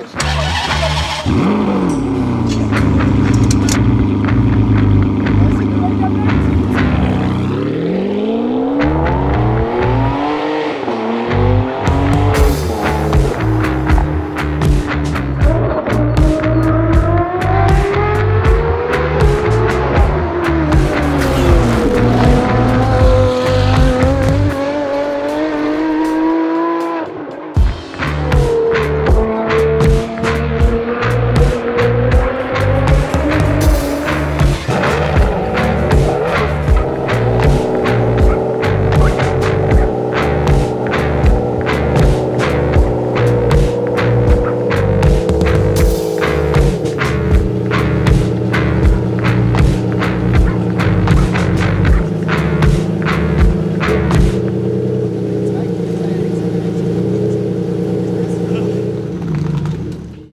Mm.